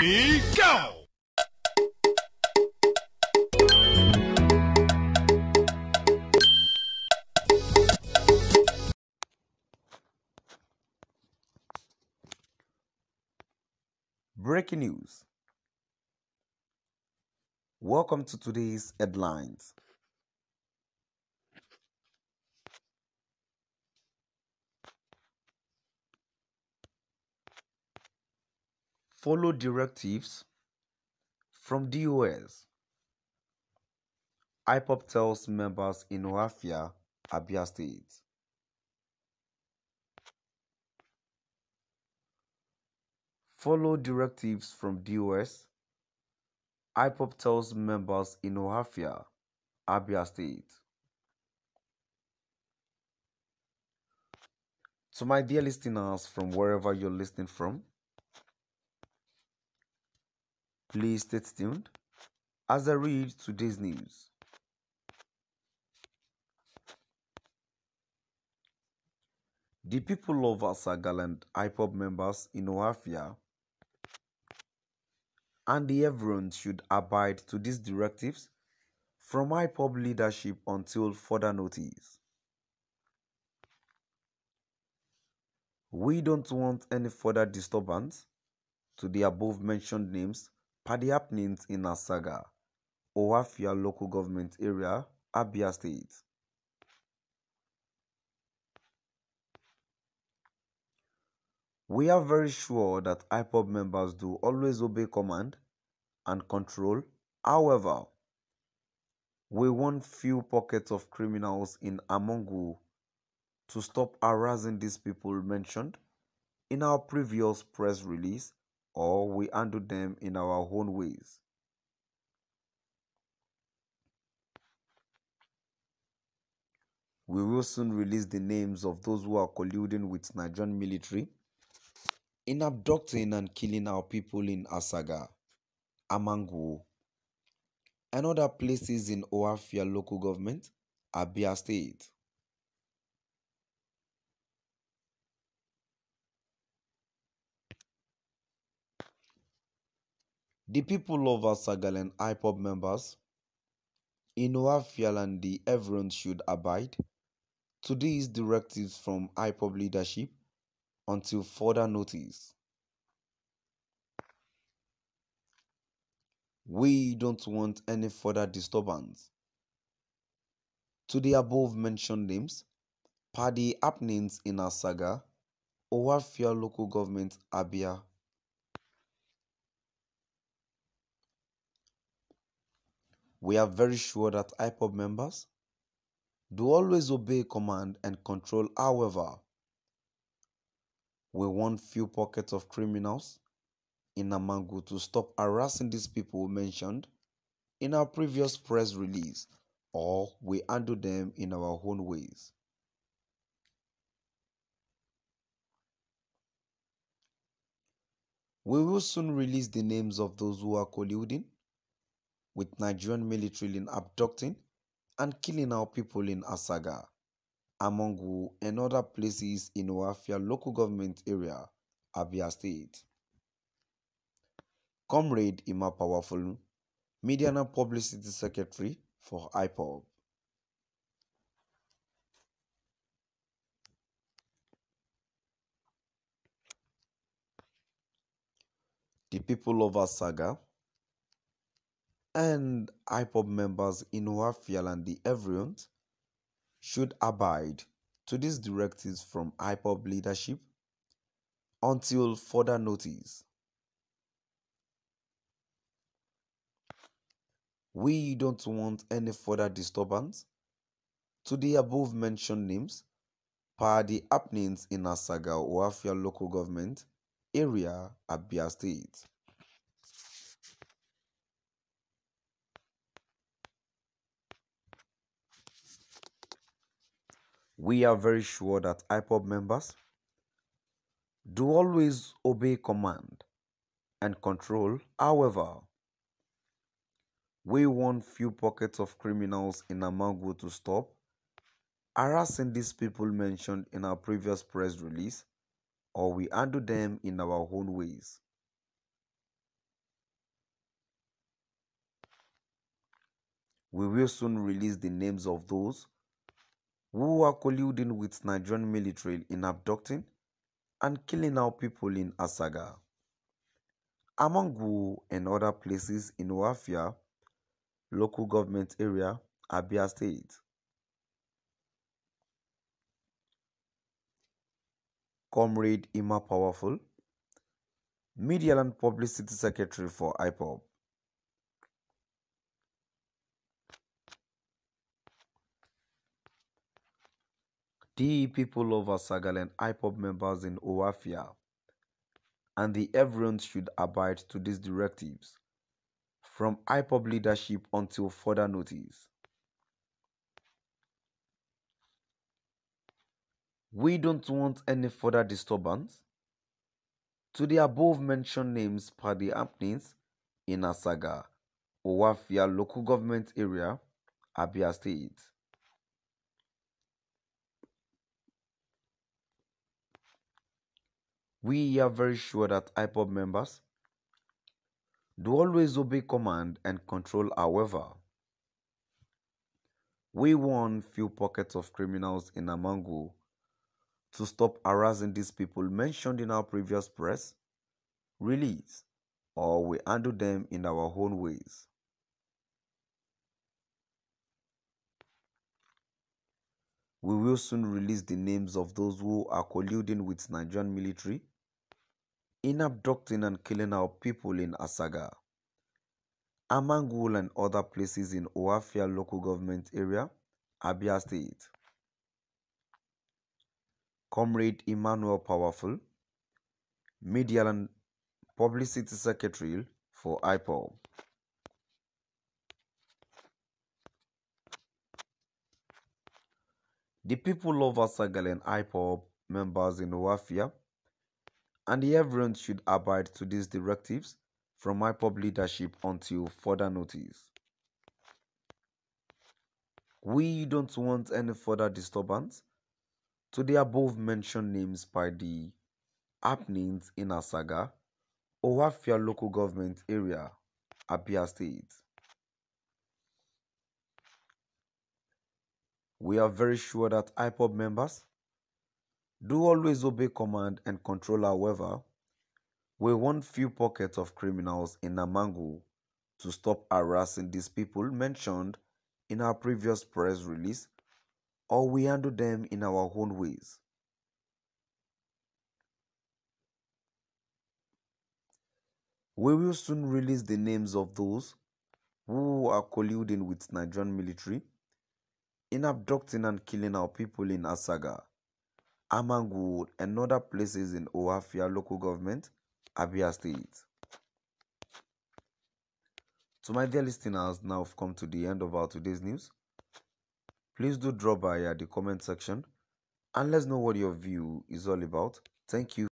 Ready, go! Breaking news. Welcome to today's headlines. Follow directives from DOS. IPOB tells members in Ohafia, Abia State. Follow directives from DOS. IPOB tells members in Ohafia, Abia State. To my dear listeners from wherever you're listening from, please stay tuned as I read today's news. The people of Asagaland IPOB members in Ohafia and the everyone should abide to these directives from IPOB leadership until further notice. We don't want any further disturbance to the above mentioned names the happenings in Asaga, Ohafia local government area, Abia State. We are very sure that IPOB members do always obey command and control. However, we want few pockets of criminals in Amongu to stop harassing these people mentioned in our previous press release or we handle them in our own ways. We will soon release the names of those who are colluding with Nigerian military in abducting and killing our people in Asaga, Amangu, and other places in Ohafia local government, Abia State. The people of Asagal and IPOB members in Ohafia and the everyone should abide to these directives from IPOB leadership until further notice. We don't want any further disturbance to the above mentioned names per the happenings in Asaga, Ohafia local government, Abia. We are very sure that IPOB members do always obey command and control. However, we want few pockets of criminals in Amangu to stop harassing these people mentioned in our previous press release or we handle them in our own ways. We will soon release the names of those who are colluding with Nigerian military in abducting and killing our people in Asaga, Amongu, and other places in Ohafia local government area, Abia State. Comrade Emma Powerful, Media and Publicity Secretary for IPOB. The people of Asaga and IPOB members in Ohafia and the everyone should abide to these directives from IPOB leadership until further notice. We don't want any further disturbance to the above mentioned names per the happenings in Asaga Ohafia local government area, Abia State. We are very sure that IPOB members do always obey command and control. However, we want few pockets of criminals in Amago to stop harassing these people mentioned in our previous press release, or we undo them in our own ways. We will soon release the names of those who are colluding with Nigerian military in abducting and killing our people in Asaga, Amangu and other places in Wafia local government area, Abia State. Comrade Emma Powerful, Media and Publicity Secretary for IPOB. The people of Asagal and IPOB members in Ohafia and the everyone should abide to these directives from IPOB leadership until further notice. We don't want any further disturbance to the above mentioned names per the happenings in Asaga, Ohafia local government area, Abia State. We are very sure that IPOB members do always obey command and control however. We warn few pockets of criminals in Amangu to stop harassing these people mentioned in our previous press release or we handle them in our own ways. We will soon release the names of those who are colluding with Nigerian military in abducting and killing our people in Asaga, Amangul and other places in Ohafia local government area, Abia State. Comrade Emmanuel Powerful, Media and Publicity Secretary for IPOB. The people of Asagal and IPOB members in Ohafia and everyone should abide to these directives from IPOB leadership until further notice. We don't want any further disturbance to the above mentioned names by the happenings in Asaga, or Ohafia local government area, Abia State. We are very sure that IPOB members do always obey command and control however, we want few pockets of criminals in Namangu to stop harassing these people mentioned in our previous press release or we handle them in our own ways. We will soon release the names of those who are colluding with Nigerian military in abducting and killing our people in Asaga, Amangu, and other places in Ohafia local government, Abia State. To my dear listeners, now I've come to the end of our today's news. Please do drop by at the comment section and let's know what your view is all about. Thank you.